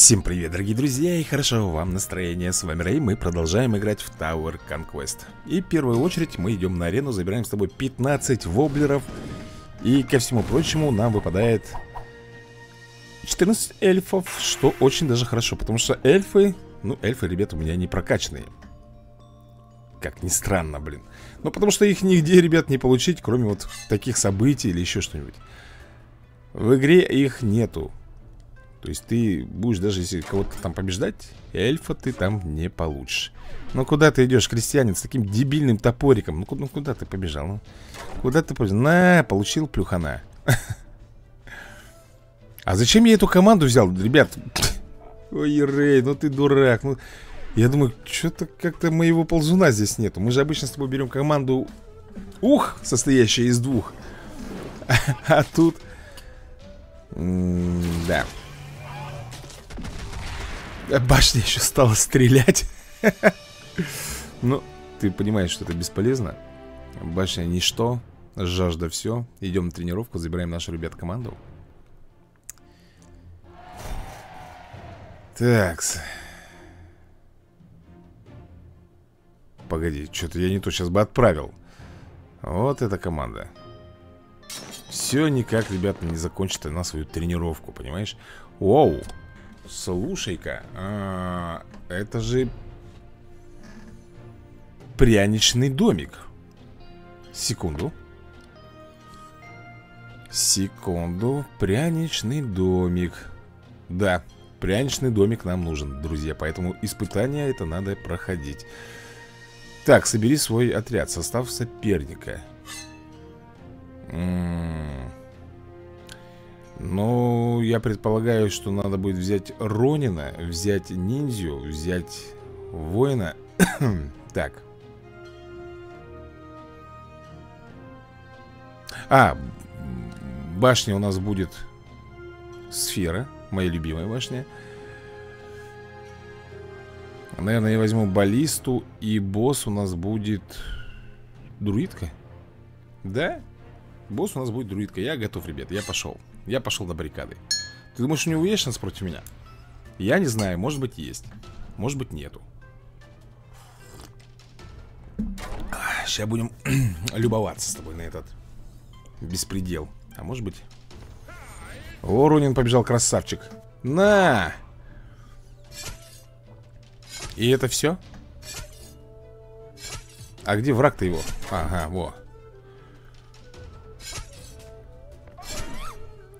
Всем привет, дорогие друзья, и хорошо вам настроение. С вами Рэй, мы продолжаем играть в Tower Conquest. И в первую очередь мы идем на арену, забираем с тобой 15 воблеров. И ко всему прочему нам выпадает 14 эльфов, что очень даже хорошо, потому что эльфы, ну эльфы, ребята, у меня не прокачанные. Как ни странно, блин. Ну потому что их нигде, ребят, не получить, кроме вот таких событий или еще что-нибудь. В игре их нету. То есть ты будешь даже если кого-то там побеждать, эльфа ты там не получишь. Ну куда ты идешь, крестьянин, с таким дебильным топориком? Ну ну, куда ты побежал? Ну, куда ты побежал? На, получил плюхана. А зачем я эту команду взял, ребят? Ой, Рэй, ну ты дурак. Ну, я думаю, что-то как-то моего ползуна здесь нету. Мы же обычно с тобой берем команду Ух, состоящая из двух. А тут... Да. Башня еще стала стрелять. Ну, ты понимаешь, что это бесполезно. Башня ничто Жажда все Идем на тренировку, забираем нашу ребят команду. Такс. Погоди, что-то я не то сейчас бы отправил. Вот эта команда. Все никак, ребята, не закончит она свою тренировку, понимаешь? Воу Слушай-ка, а, это же пряничный домик. Секунду. Секунду. Пряничный домик. Да, пряничный домик нам нужен, друзья. Поэтому испытания это надо проходить. Так, собери свой отряд. Состав соперника. -м -м. Ну, я предполагаю, что надо будет взять Ронина, взять ниндзю, взять воина. так. А, башня у нас будет сфера, моя любимая башня. Наверное, я возьму баллисту, и босс у нас будет друидка. Да? Босс у нас будет друидка. Я готов, ребят, я пошел. Я пошел на баррикады Ты думаешь, у него есть шанс против меня? Я не знаю, может быть есть Может быть нету Сейчас будем любоваться с тобой на этот беспредел А может быть О, Рунин побежал, красавчик На! И это все? А где враг-то его? Ага, во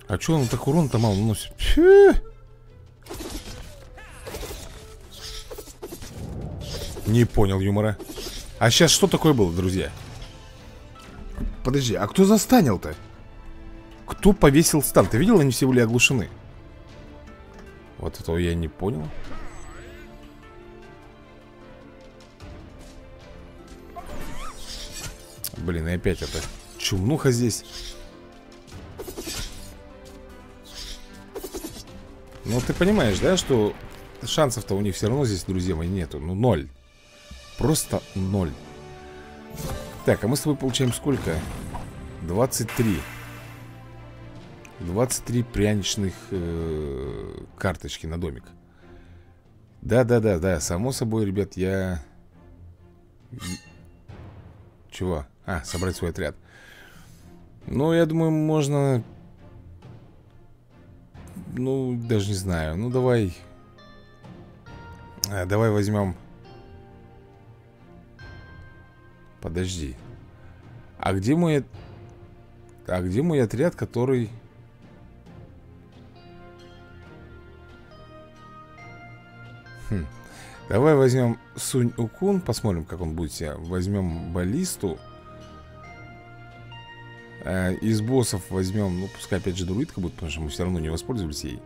А что он так урон-то мало наносит? Фу! Не понял юмора А сейчас что такое было, друзья? Подожди, а кто застанил-то? Кто повесил стан? Ты видел, они все были оглушены Вот этого я не понял Блин, и опять это Чумнуха здесь Ну, ты понимаешь, да, что шансов-то у них все равно здесь, друзья мои, нету. Ну, ноль. Просто ноль. Так, а мы с тобой получаем сколько? 23. 23 пряничных э, карточки на домик. Да-да-да-да, само собой, ребят, я... Чего? А, собрать свой отряд. Ну, я думаю, можно ну, даже не знаю. Ну, давай... А, давай возьмем... Подожди. А где мой... А где мой отряд, который... Хм. Давай возьмем Сунь Укун, посмотрим, как он будет себя. Возьмем баллисту. Э, из боссов возьмем, ну пускай опять же друидка будет, потому что мы все равно не воспользовались ей.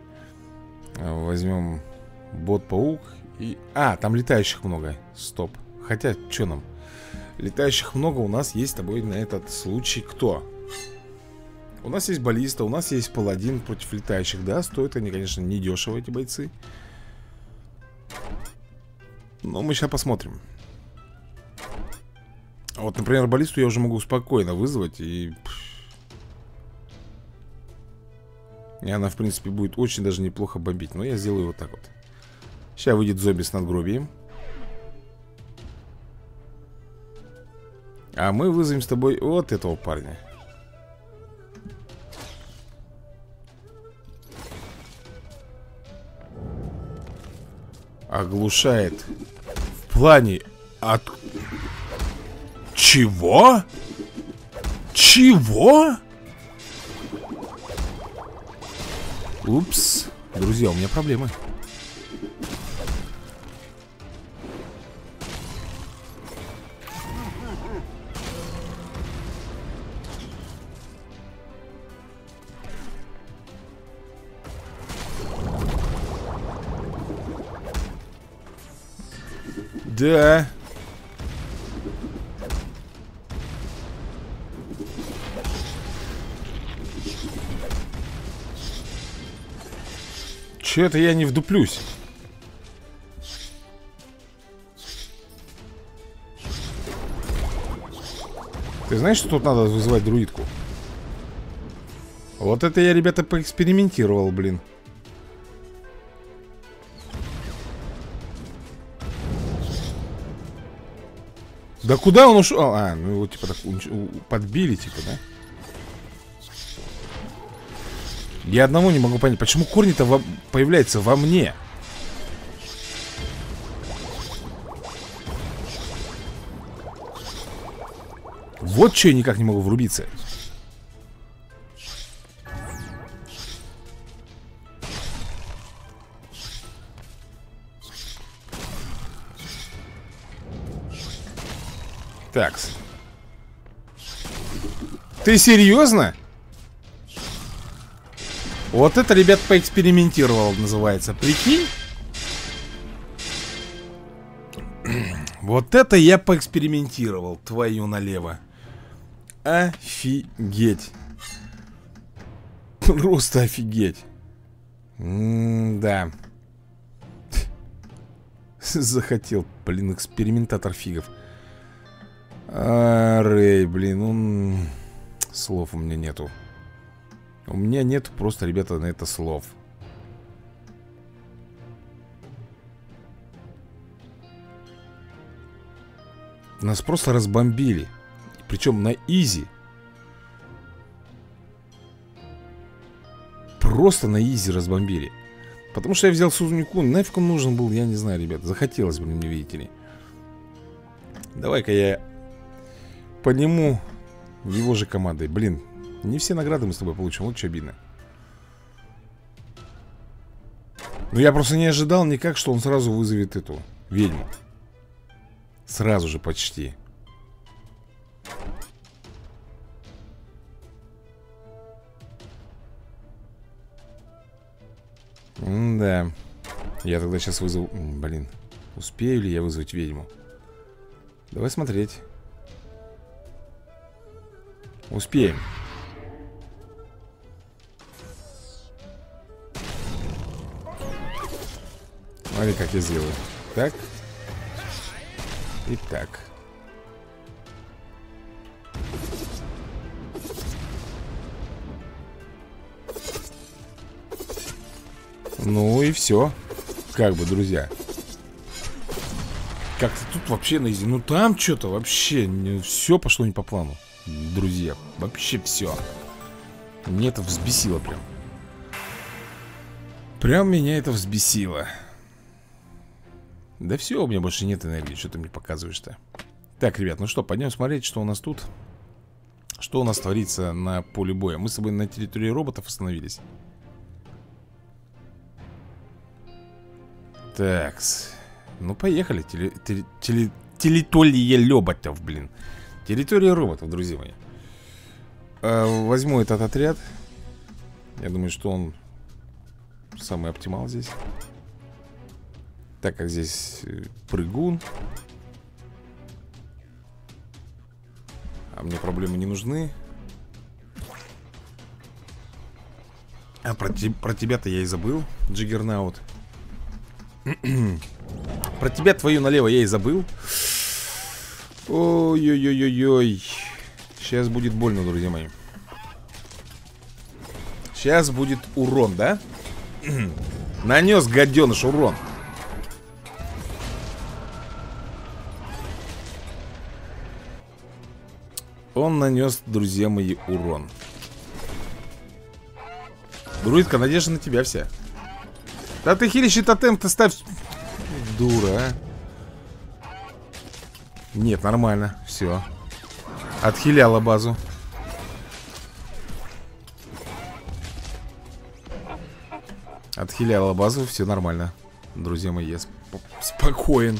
Э, возьмем бот-паук и... А, там летающих много. Стоп. Хотя, что нам? Летающих много, у нас есть с тобой на этот случай кто? У нас есть баллиста, у нас есть паладин против летающих, да? Стоят они, конечно, недешево, эти бойцы. Но мы сейчас посмотрим. Вот, например, баллисту я уже могу спокойно вызвать и... И она, в принципе, будет очень даже неплохо бомбить. Но я сделаю вот так вот. Сейчас выйдет зомби с надгробием. А мы вызовем с тобой вот этого парня. Оглушает. В плане от... Чего? Чего? Упс Друзья, у меня проблемы Да. Че это я не вдуплюсь? Ты знаешь, что тут надо вызывать друидку? Вот это я, ребята, поэкспериментировал, блин. Да куда он ушел? А, ну его типа так подбили, типа, да? Я одного не могу понять, почему корни-то во... появляются во мне? Вот что я никак не могу врубиться. Такс. Ты серьезно? Вот это, ребят, поэкспериментировал, называется. Прикинь? Вот это я поэкспериментировал, твою налево. Офигеть. Просто офигеть. М да. Захотел, блин, экспериментатор фигов. А, Рэй, блин, он... Слов у меня нету. У меня нет просто, ребята, на это слов. Нас просто разбомбили. Причем на изи. Просто на изи разбомбили. Потому что я взял Сузунику. Нафиг он нужен был, я не знаю, ребят. Захотелось, блин, мне, видите ли. Давай-ка я по нему его же командой. Блин, не все награды мы с тобой получим, что обидно. Но я просто не ожидал никак, что он сразу вызовет эту ведьму. Сразу же почти. М да. Я тогда сейчас вызову... Блин, успею ли я вызвать ведьму? Давай смотреть. Успеем. Смотри, как я сделаю. Так. И так. Ну и все. Как бы, друзья. Как-то тут вообще на изи. Ну там что-то вообще не, все пошло не по плану друзья. Вообще все. Мне это взбесило прям. Прям меня это взбесило. Да все, у меня больше нет энергии. Что ты мне показываешь-то? Так, ребят, ну что, пойдем смотреть, что у нас тут. Что у нас творится на поле боя. Мы с тобой на территории роботов остановились. Такс. Ну, поехали. Теле, теле, теле, телетолье леботов, блин. Территория роботов, друзья мои а, Возьму этот отряд Я думаю, что он Самый оптимал здесь Так как здесь э, прыгун А мне проблемы не нужны А про, про тебя-то я и забыл Джиггернаут Про тебя твою налево я и забыл Ой-ой-ой-ой-ой. Сейчас будет больно, друзья мои. Сейчас будет урон, да? Нанес гаденыш урон Он нанес, друзья мои, урон. Друидка, надежда на тебя вся. Да ты хилищий тотем, ты ставь. Дура, а. Нет, нормально, все Отхиляла базу. Отхиляла базу, все нормально Друзья мои, я сп спокоен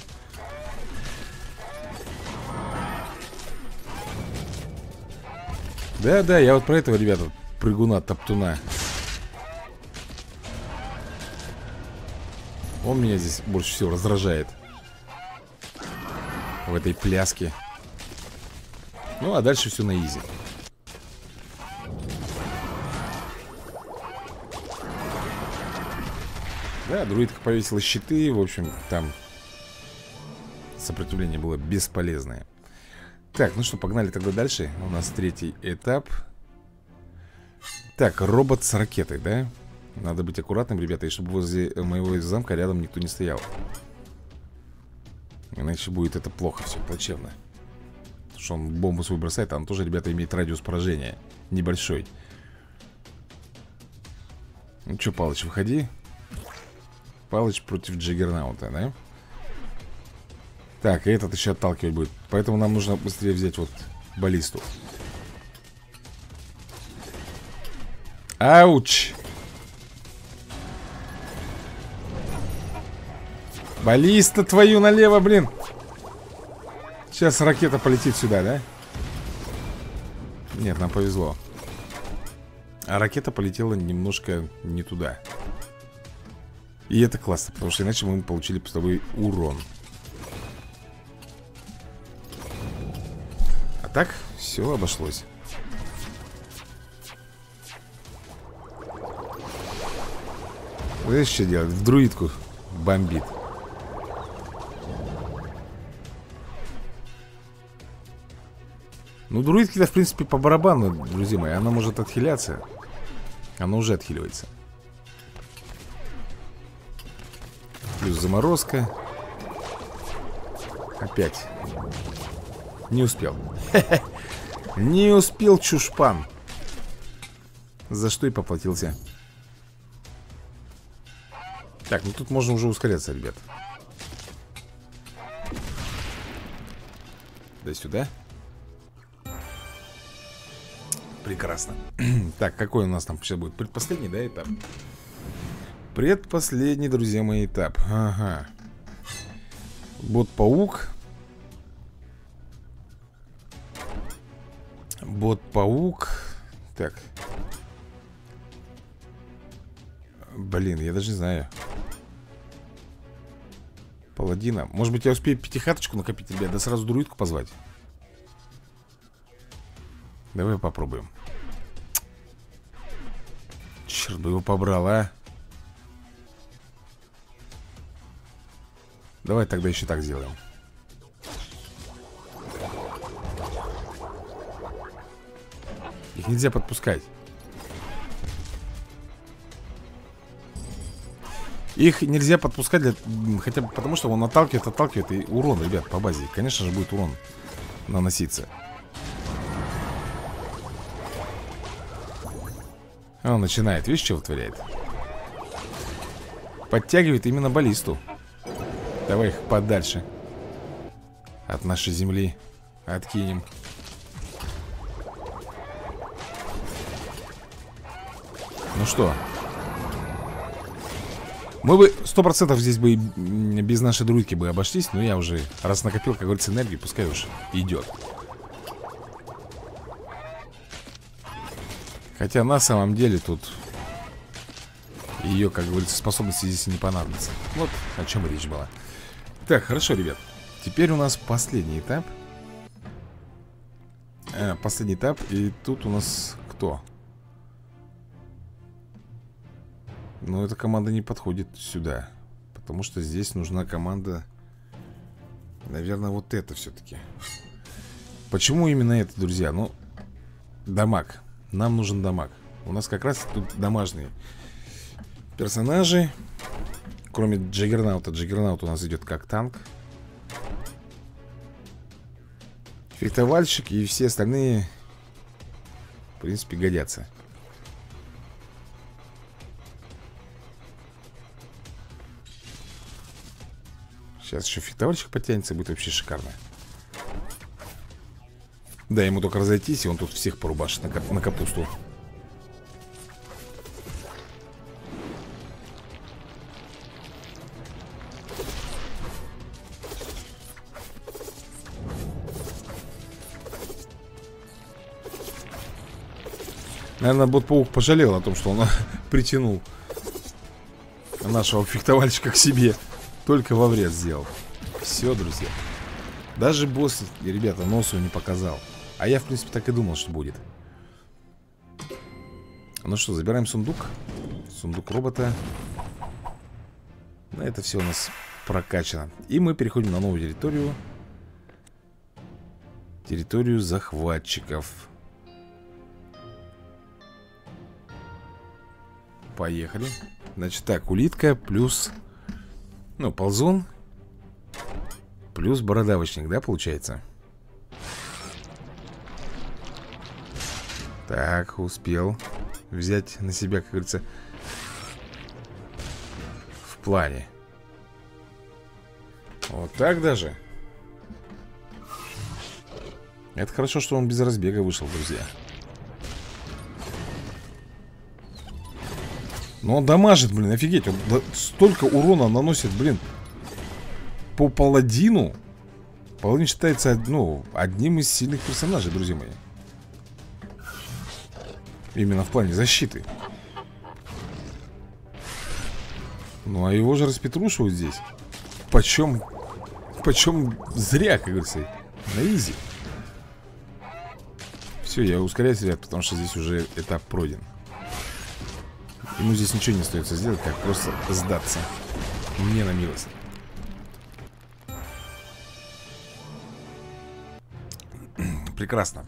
Да-да, я вот про этого, ребята Прыгуна, топтуна. Он меня здесь больше всего раздражает. В этой пляске. Ну, а дальше все на изи. Да, друидка повесила щиты В общем, там Сопротивление было бесполезное Так, ну что, погнали тогда дальше. У нас третий этап. Так, робот с ракетой, да? Надо быть аккуратным, ребята И чтобы возле моего замка рядом никто не стоял. Иначе будет это плохо все, плачевно. Потому что он бомбу свою бросает А он тоже, ребята, имеет радиус поражения Небольшой. Ну что, Палыч, выходи. Палыч против Джиггернаута, да? Так, и этот еще отталкивать будет. Поэтому нам нужно быстрее взять вот баллисту. Ауч! Баллиста твою налево, блин! Сейчас ракета полетит сюда, да? Нет, нам повезло. А ракета полетела немножко не туда. И это классно, потому что иначе мы получили с тобой урон так, все обошлось. Знаешь, что делать? В друидку бомбит. Ну, друидки-то, в принципе, по барабану, друзья мои Она может отхиляться. Она уже отхиливается. Плюс заморозка. Опять Не успел. Не успел чушпан. За что и поплатился. Так, ну тут можно уже ускоряться, ребят. Да сюда. Прекрасно. Так, какой у нас там сейчас будет? Предпоследний, да, этап? Предпоследний, друзья мои, этап. Ага. Бот-паук Бот-паук. Так. Блин, я даже не знаю. Паладина. Может быть я успею пятихаточку накопить, ребят Да сразу друидку позвать? Давай попробуем. Черт бы его побрал, а. Давай тогда еще так сделаем Их нельзя подпускать. Их нельзя подпускать для... Хотя бы потому, что он отталкивает, отталкивает И урон, ребят, по базе. Конечно же будет урон наноситься. Он начинает, видишь, что вытворяет? Подтягивает именно баллисту. Давай их подальше От нашей земли Откинем Ну что? Мы бы сто процентов здесь бы без нашей друидки бы обошлись Но я уже, раз накопил, как говорится, энергии Пускай уж идет. Хотя на самом деле тут Ее, как говорится, способности здесь не понадобятся. Вот о чем речь была. Так, хорошо, ребят. Теперь у нас последний этап. Э, Последний этап И тут у нас кто? Ну, эта команда не подходит сюда Потому что здесь нужна команда Наверное, вот это все-таки Почему именно это, друзья? Ну, дамаг. Нам нужен дамаг. У нас как раз тут домашние персонажи. Кроме Джаггернаута Джаггернаут у нас идет как танк. Фехтовальщик и все остальные В принципе годятся Сейчас еще фехтовальщик подтянется Будет вообще шикарно Да, ему только разойтись И он тут всех порубашит на, на капусту Наверное, бот-паук пожалел о том, что он притянул нашего фехтовальщика к себе. Только во вред сделал. Все, друзья. Даже босс, ребята, носу не показал. А я, в принципе, так и думал, что будет. Ну что, забираем сундук. Сундук робота. На это все у нас прокачано. И мы переходим на новую территорию. Территорию захватчиков. Поехали Значит так, улитка плюс Ну, ползун. Плюс бородавочник, да, получается? Так, успел Взять на себя, как говорится В плане. Вот так даже. Это хорошо, что он без разбега вышел, друзья Но он дамажит, блин, офигеть. Он столько урона наносит, блин. По паладину Паладин считается, ну, одним из сильных персонажей, друзья мои. Именно в плане защиты. Ну, а его же распетрушивают здесь. Почем Почем зря, как говорится На изи. Все, я ускоряюсь, ребят, потому что здесь уже этап пройден Ему здесь ничего не остается сделать, как просто сдаться. Мне на милость. Прекрасно.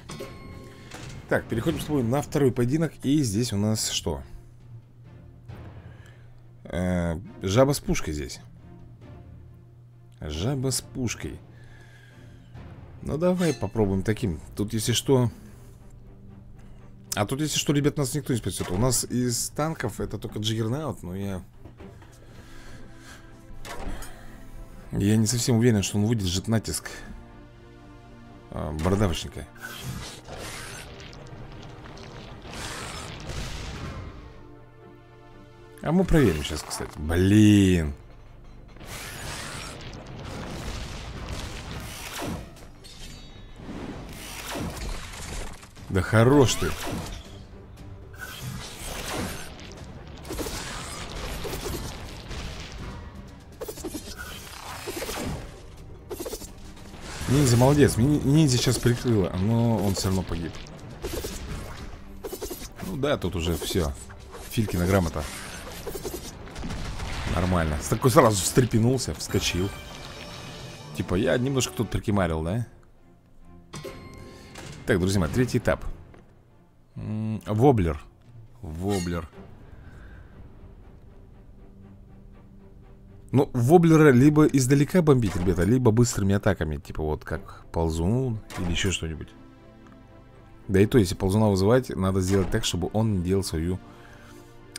Так, переходим с тобой на второй поединок И здесь у нас что? Э, жаба с пушкой здесь. Жаба с пушкой. Ну давай попробуем таким. Тут если что а тут, если что, ребят, нас никто не спасет. У нас из танков это только Джиггернаут, но я... Я не совсем уверен, что он выдержит натиск бородавочника. А мы проверим сейчас, кстати. Блин. Да хорош ты. Ниндзя молодец. Ниндзя сейчас прикрыла, но он все равно погиб. Ну да, тут уже все. Филькина грамота. Нормально. С такой сразу встрепенулся, вскочил. Типа, я немножко тут прикимарил, да? Так, друзья мои, третий этап. Воблер. Воблер. Ну, воблера либо издалека бомбить, ребята Либо быстрыми атаками Типа вот как ползун или еще что-нибудь. Да и то, если ползуна вызывать Надо сделать так, чтобы он делал свою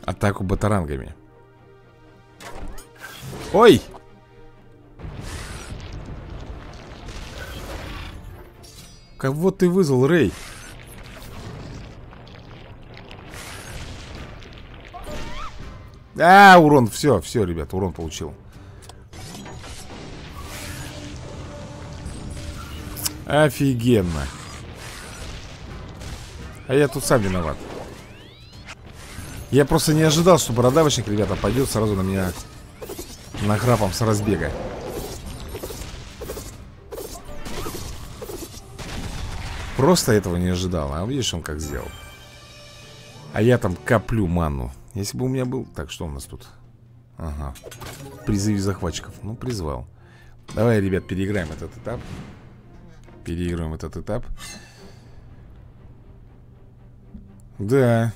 Атаку батарангами. Ой! Кого ты вызвал, Рэй? А, урон, все, все, ребят, урон получил. Офигенно. А я тут сам виноват. Я просто не ожидал, что бородавочник, ребята, пойдет сразу на меня Нахрапом с разбега Просто этого не ожидал А видишь, он как сделал. А я там коплю ману. Если бы у меня был... Так, что у нас тут? Ага. Призыви захватчиков. Ну, призвал. Давай, ребят, переиграем этот этап. Переиграем этот этап. Да.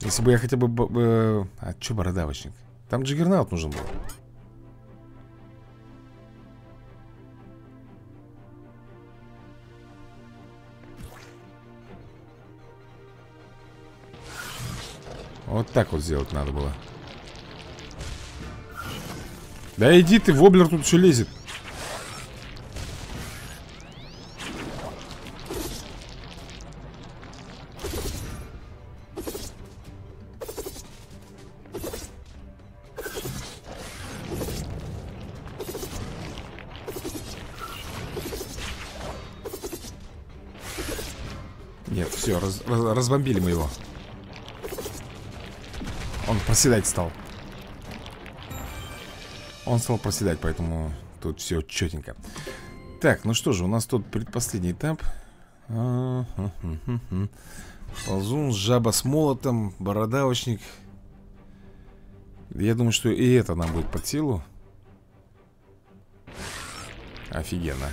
Если бы я хотя бы... Э, а что бородавочник? Там джиггернаут нужен был. Вот так вот сделать надо было. Да иди ты, воблер тут еще лезет. Нет, все, раз, раз, разбомбили мы его. Он проседать стал. Он стал проседать, поэтому тут все четенько. Так, ну что же, у нас тут предпоследний этап. Ползун, жаба с молотом, бородавочник. Я думаю, что и это нам будет под силу. Офигенно.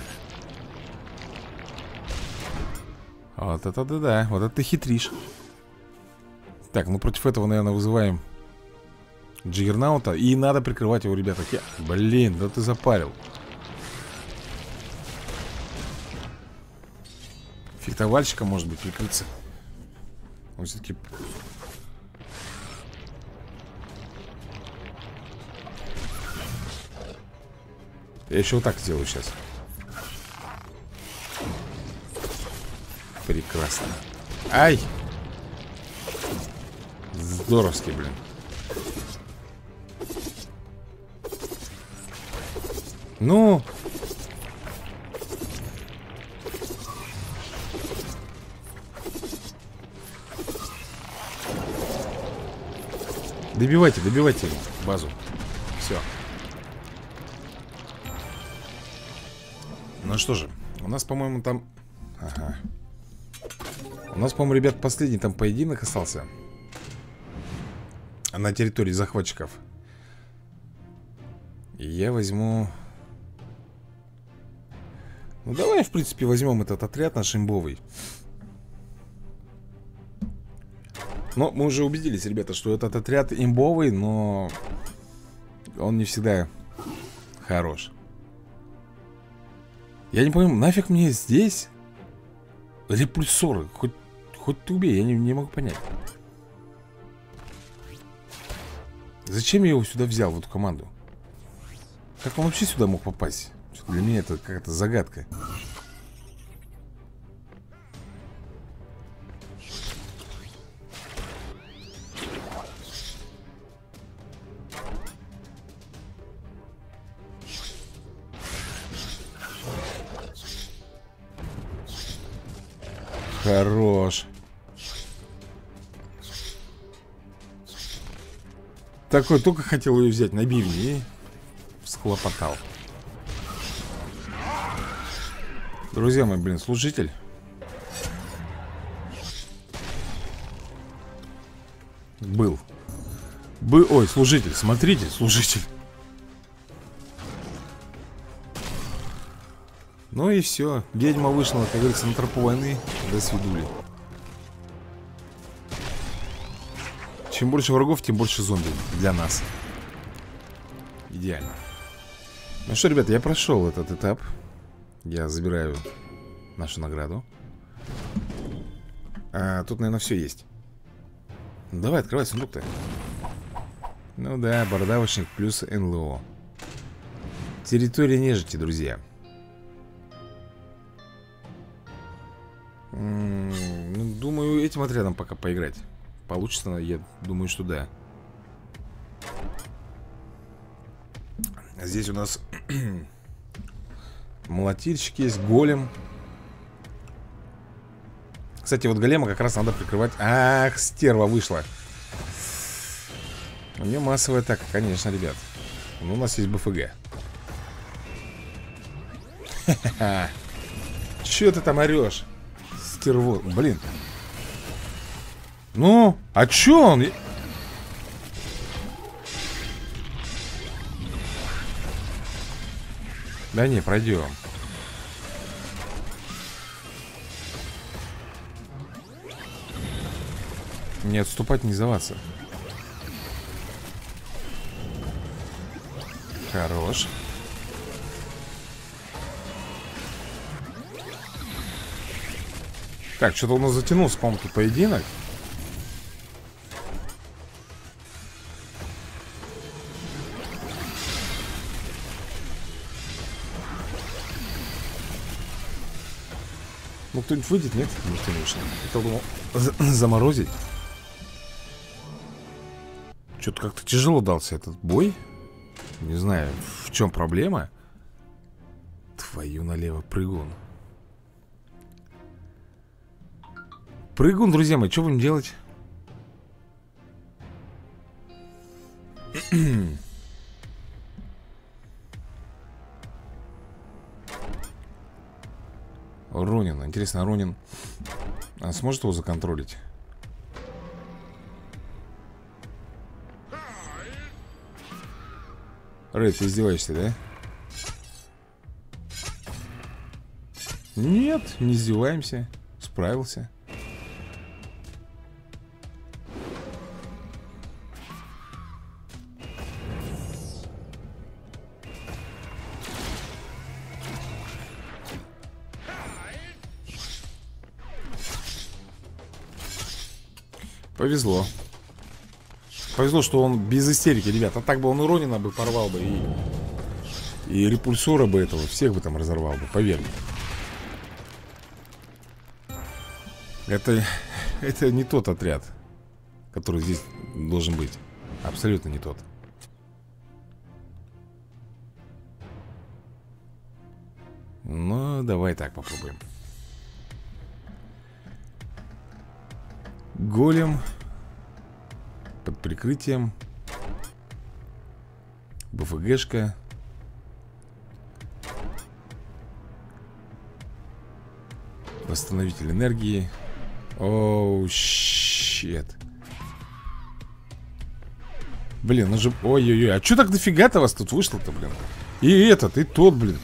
Вот это да-да, вот это ты хитришь. Так, ну против этого, наверное, вызываем Джиггернаута. И надо прикрывать его, ребята. Я... Блин, да ты запарил. Фехтовальщика, может быть, прикрыться. Он все-таки... Я еще вот так сделаю сейчас. Прекрасно. Ай! Здоровский, блин. Ну. Добивайте, добивайте базу. Все Ну что же У нас, по-моему, там Ага. У нас, по-моему, ребят, последний там поединок остался на территории захватчиков. Я возьму Ну давай, в принципе, возьмем этот отряд наш имбовый. Но мы уже убедились, ребята, что этот отряд имбовый, но Он не всегда хорош. Я не понимаю, нафиг мне здесь Репульсоры? Хоть, хоть ты убей, я не, не могу понять Зачем я его сюда взял, в эту команду? Как он вообще сюда мог попасть? Для меня это какая-то загадка Такой только хотел ее взять на бивне и схлопотал. Друзья мои, блин, служитель. Был. Бы, ой, служитель, смотрите, служитель. Ну и все. Ведьма вышла, как говорится, на тропу войны. До свидули. Чем больше врагов, тем больше зомби для нас. Идеально. Ну что, ребята, я прошел этот этап. Я забираю нашу награду. А, Тут, наверное, все есть. Давай, открывай сундук-то. Ну да, бородавочник плюс НЛО. Территория нежити, друзья. Ну, Думаю, этим отрядом пока поиграть Получится, я думаю, что да. Здесь у нас Молотильщик есть, голем. Кстати, вот голема как раз надо прикрывать. Ах, стерва вышла. У нее массовая атака, конечно, ребят. Но у нас есть БФГ. Че ты там орешь? Стерво, блин ну, а чё он? Да не, пройдем. Не отступать, не сдаваться Хорош Так, что-то у нас затянулся, по-моему, поединок кто-нибудь выйдет, нет? Ну, конечно Я думал, заморозить Что-то как-то тяжело дался этот бой Не знаю, в чем проблема Твою налево, прыгун Прыгун, друзья мои, что будем делать? Ронин. Интересно, а Ронин а сможет его законтролить? Рэй, ты издеваешься, да? Нет, не издеваемся Справился Повезло. Повезло, что он без истерики, ребят. А так бы он Ронина бы порвал бы И, и репульсора бы этого Всех бы там разорвал бы, поверь Это, это не тот отряд Который здесь должен быть. Абсолютно не тот. Ну, давай так попробуем Голем Под прикрытием БФГшка. Восстановитель энергии. Оу, щет Блин, ну же... Ой-ой-ой, а что так дофига-то вас тут вышло-то, блин? И этот, и тот, блин.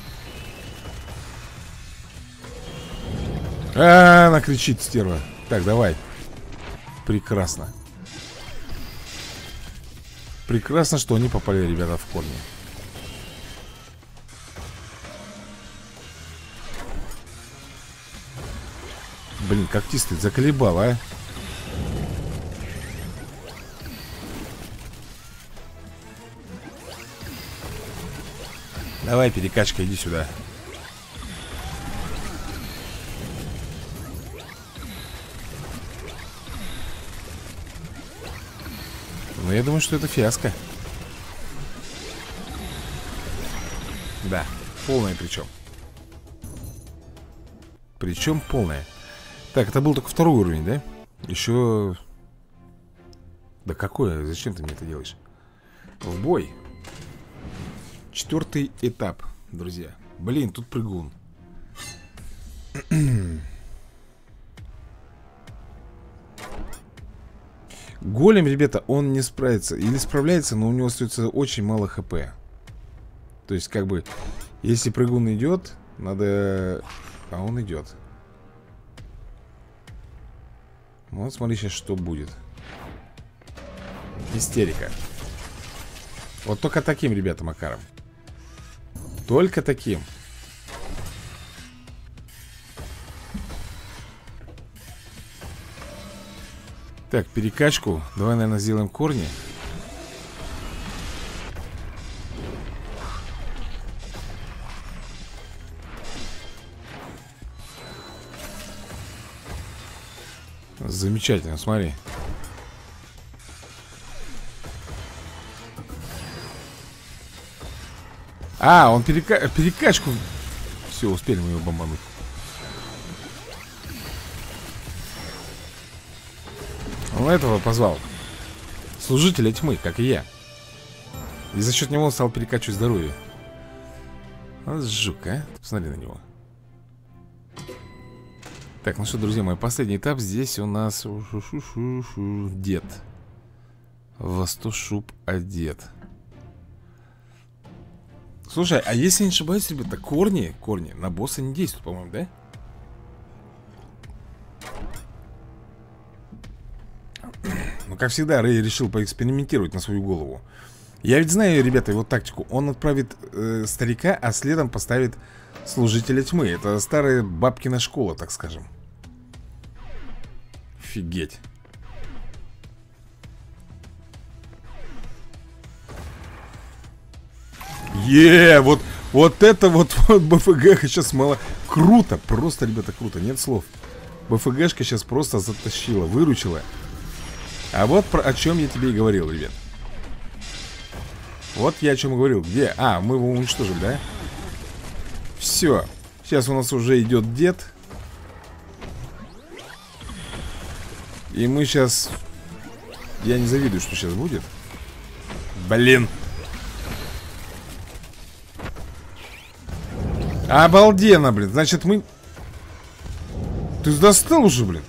А, она кричит, стерва. Так, давай Прекрасно. Прекрасно, что они попали, ребята, в корни. Блин, когтистый заколебал, а? Давай, перекачка, иди сюда Но я думаю, что это фиаско Да, полная причем Причем полная Так, это был только второй уровень, да? Еще... Да какое? Зачем ты мне это делаешь? В бой Четвертый этап, друзья Блин, тут прыгун Голем, ребята, он не справится. Или справляется, но у него остается очень мало хп. То есть, как бы Если прыгун идет, надо... А он идет. Вот смотри сейчас, что будет. Истерика. Вот только таким, ребята, Макаром. Только таким Так, перекачку. Давай, наверное, сделаем корни. Замечательно, смотри. А, он перека... перекачку. Все, успели мы его бомбануть Он этого позвал Служителя тьмы, как и я. И за счет него стал перекачивать здоровье. Вот жук, а? Посмотри на него. Так, ну что, друзья мои Последний этап. Здесь у нас Дед. Во сто шуб одет. Слушай, а если не ошибаюсь, ребята, корни Корни на босса не действуют, по-моему, да? Ну, как всегда, Рэй решил поэкспериментировать на свою голову. Я ведь знаю, ребята, его тактику. Он отправит э, старика, а следом поставит служителя тьмы. Это старая бабкина школа, так скажем. Офигеть. Е, вот, вот это вот, вот БФГ сейчас мало. Круто, просто, ребята, круто, нет слов. БФГшка сейчас просто затащила, выручила А вот про, о чем я тебе и говорил, ребят Вот я о чем говорил, где? А, мы его уничтожили, да? Все, сейчас у нас уже идет дед И мы сейчас Я не завидую, что сейчас будет Блин Обалденно, блин. Значит, мы... Ты достал уже, блин.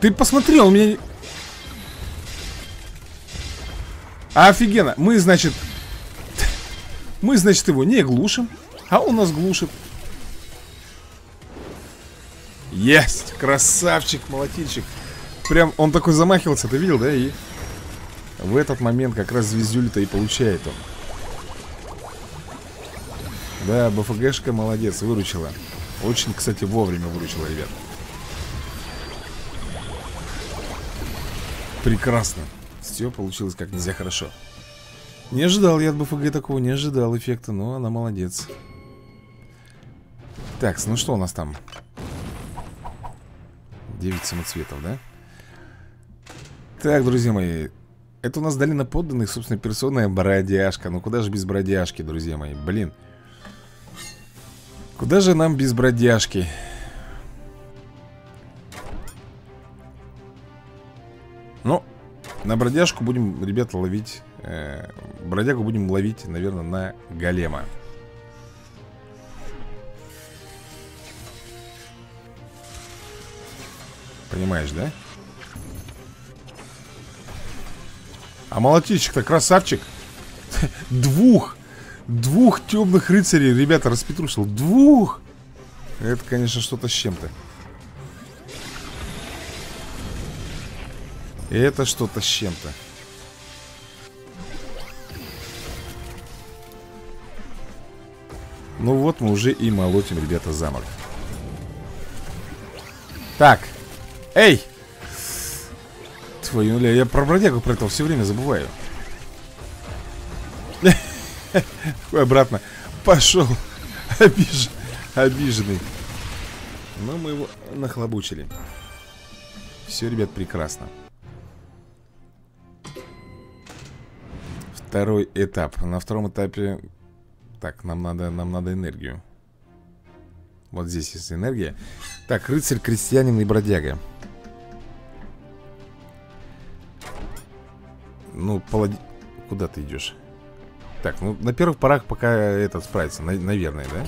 Ты посмотри, он меня... Офигенно. Мы, значит... Мы, значит, его не глушим. А он нас глушит. Есть! Красавчик, молотильщик. Прям он такой замахивался, ты видел, да? И в этот момент как раз звездюль-то и получает он. Да, БФГшка молодец, выручила Очень, кстати, вовремя выручила, ребят Прекрасно Все получилось как нельзя хорошо Не ожидал я от БФГ такого, не ожидал эффекта Но она молодец Так, ну что у нас там? 9 самоцветов, да? Так, друзья мои Это у нас долина подданных, собственно, персонная бродяжка Ну куда же без бродяжки, друзья мои Блин Куда же нам без бродяжки? На бродяжку будем, ребята, ловить э, Бродягу будем ловить, наверное, на голема Понимаешь, да? А молотильщик-то красавчик Двух Двух темных рыцарей, ребята, распетрушил Двух! Это, конечно, что-то с чем-то Это что-то с чем-то Ну вот мы уже и молотим, ребята, замок Так Эй! Твою, я про бродягу про этого все время забываю обратно. Пошел. Обиж... Обиженный. Но мы его нахлобучили. Все, ребят, прекрасно. Второй этап. На втором этапе... Так, нам надо, нам надо энергию. Вот здесь есть энергия. Так, рыцарь, крестьянин и бродяга. Ну, паладин... Куда ты идешь? Так, ну на первых порах пока этот справится, на наверное, да?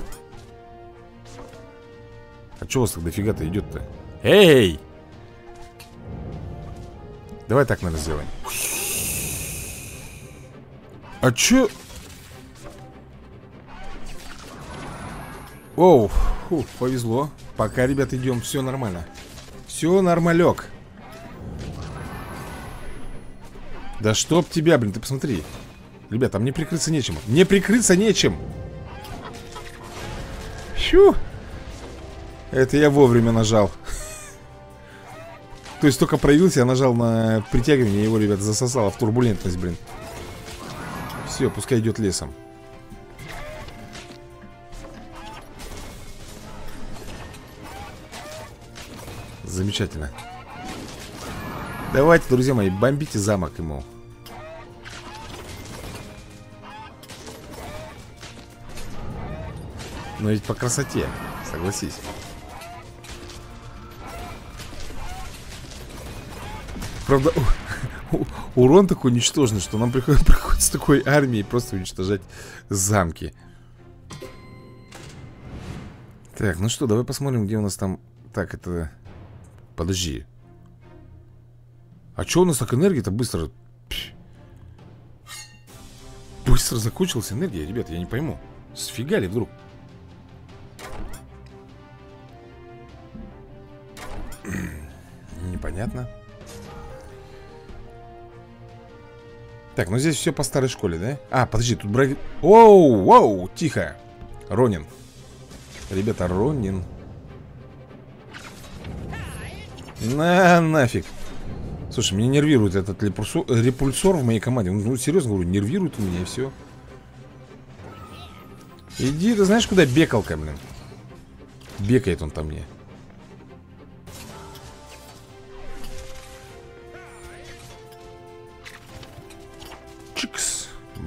А чего у вас так дофига-то идет-то? Эй! Давай так, наверное, сделаем. А чё? Оу, фу, повезло. Пока, ребят, идем, все нормально. Все нормалек. Да чтоб тебя, блин, ты посмотри. Ребята, мне прикрыться нечем Мне прикрыться нечем Щу Это я вовремя нажал То есть только проявился, я нажал на притягивание Его, ребята, засосало в турбулентность, блин Все, пускай идет лесом. Замечательно. Давайте, друзья мои, бомбите замок ему. Но ведь по красоте, согласись. Правда, урон такой ничтожный, что нам приходится, приходится такой армией просто уничтожать замки. Так, ну что, давай посмотрим, где у нас там... Так, это... Подожди. А что у нас так энергия-то быстро... Быстро закончилась энергия, ребят, я не пойму. Сфига ли вдруг? понятно Так, ну здесь все по старой школе, да? А, подожди, тут брак... Оу, воу, тихо. Ронин. Ребята, Ронин. На, нафиг. Слушай, меня нервирует этот репульсор, репульсор в моей команде. Ну, серьезно говорю, нервирует у меня и все Иди, ты знаешь, куда бекалка, блин? Бекает он там мне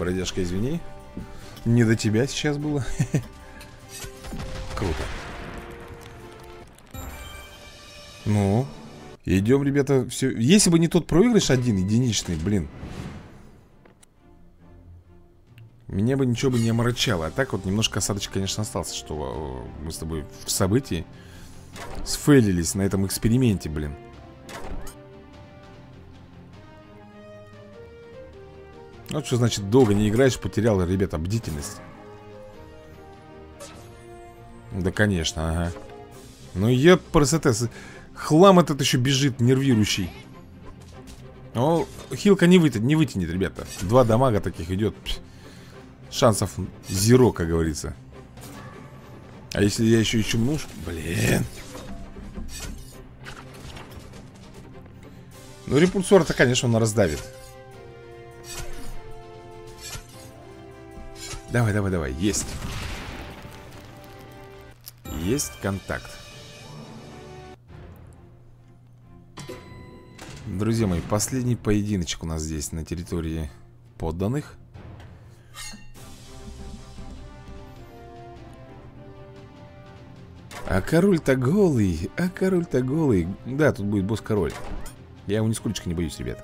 Бродяжка, извини. Не до тебя сейчас было. Круто. Ну Идем, ребята, все Если бы не тот проигрыш один, единичный, блин. Меня бы ничего бы не омрачало. А так вот немножко осадочек, конечно, остался Что э, мы с тобой в событии Сфейлились на этом эксперименте, блин Вот что значит долго не играешь, потерял, ребята, бдительность. Да, конечно, ага. Ну, я красота Хлам этот еще бежит, нервирующий. О, хилка не вытянет, не вытянет, ребята. Два дамага таких идет Шансов зеро, как говорится. А если я еще ищу нож Блин. Ну, репульсор-то, конечно, он раздавит Давай, давай, давай, есть. Есть контакт. Друзья мои, последний поединочек у нас здесь на территории подданных. А король-то голый, а король-то голый. Да, тут будет босс-король. Я его нисколько не боюсь, ребят.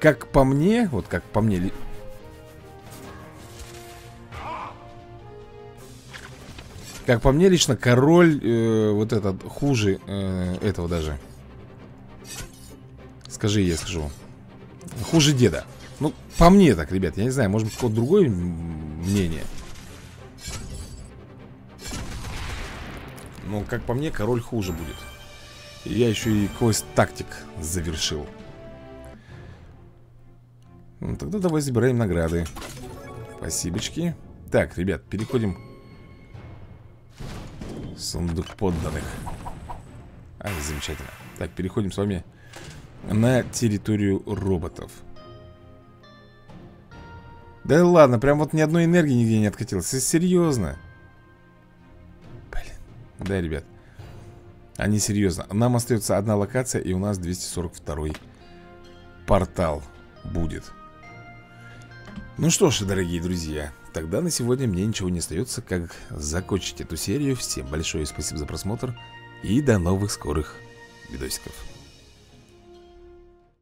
Как по мне, вот как по мне Как по мне лично, король э, вот этот хуже э, этого даже. Скажи, я скажу. Хуже деда. Ну, по мне так, ребят, я не знаю, может быть, какое-то другое мнение. Но, как по мне, король хуже будет. Я еще и квест тактик завершил. Ну, тогда давай забираем награды. Спасибочки. Так, ребят, переходим Сундук подданных. А, замечательно. Так, переходим с вами на территорию роботов. Да ладно, прям вот ни одной энергии нигде не откатилось. Серьезно? Блин, да, ребят. Они серьезно. Нам остается одна локация и у нас 242 портал будет. Ну что ж, дорогие друзья Тогда на сегодня мне ничего не остается, как закончить эту серию. Всем большое спасибо за просмотр и до новых скорых видосиков.